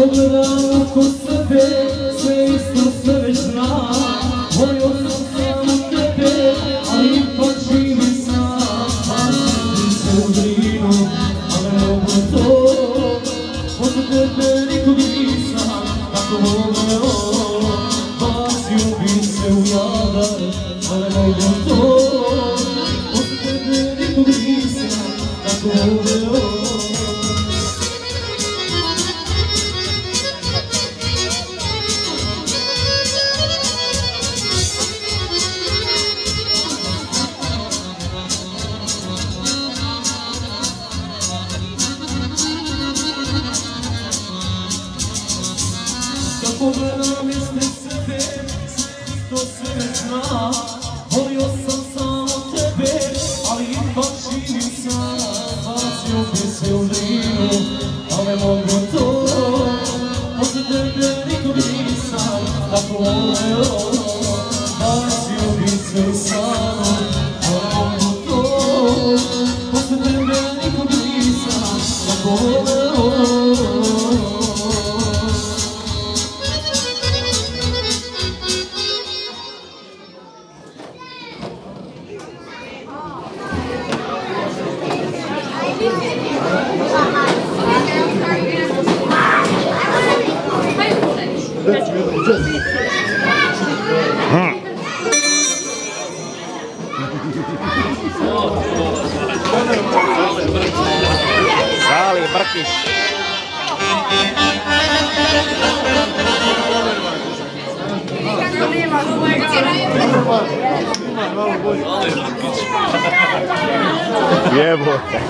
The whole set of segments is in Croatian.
pogledam oko sebe, sve sve već znam Volio sam samo tebe, ali ipak živim sam Sjetim se u drinu, a mogu to Posle tebe bi se znam Volio sam samo tebe, ali ipak živim sam. Bacio bi se u drinu, ali ne mogu to. Posle tebe nikog nisam tako voleo. Bacio bi se u Brkić. Jebote.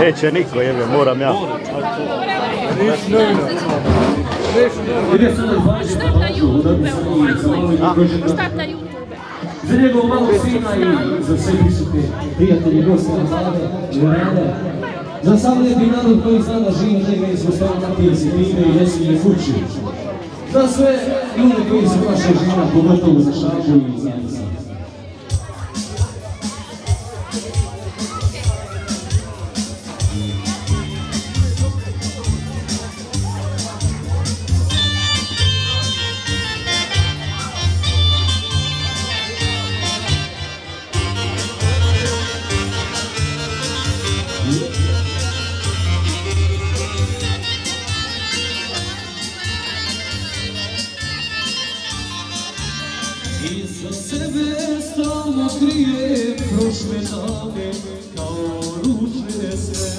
Neće niko jebe, moram ja. Starta YouTube, starta YouTube. Za njegovog malog sina i za sve prisutne prijatelje, goste na vlade i rade. Za sav lijepi narod koji zna da živi njega i stvarno natijeci Time i Jesenje kući. Za sve ljude koji su naše žena, pogotovo za Šaku i za Iza sebe stalno krije prošle dane kao ružne sve.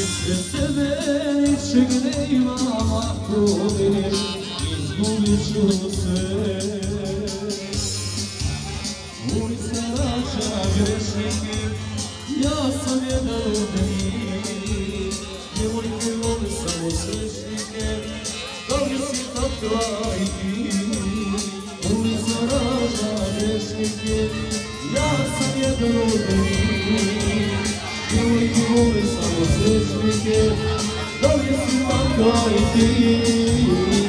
Ispred sebe ničeg ne imam ako odeš, izgubit ću sve. Djevojke vole samo srećnike, da li si takva i ti?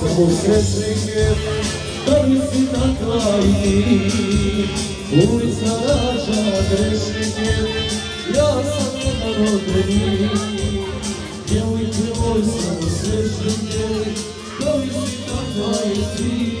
Samo srećnike, da mi si takva i Ulica rađa grešnike, ja sam jedan od njih. Djevojke ove samo srećnike, da mi si takva i ti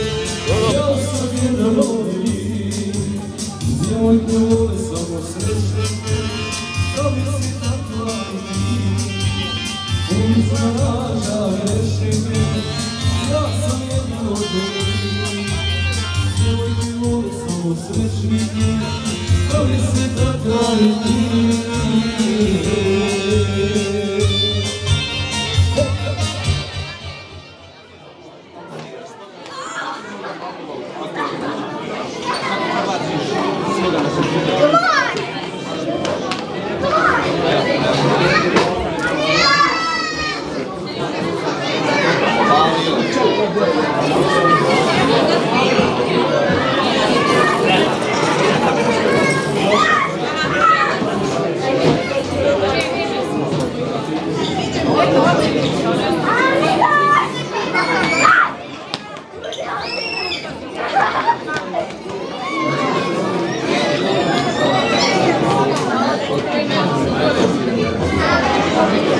So mnie, kolysy do kolki. Amen.